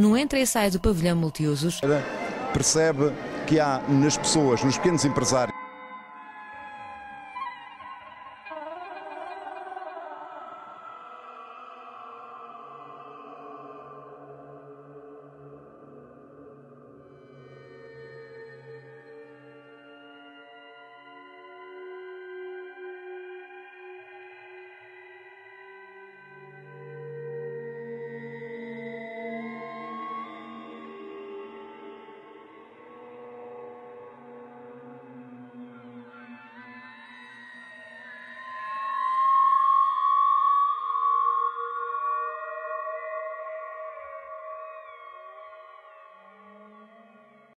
No entra e sai do pavilhão multiusos, percebe que há nas pessoas, nos pequenos empresários,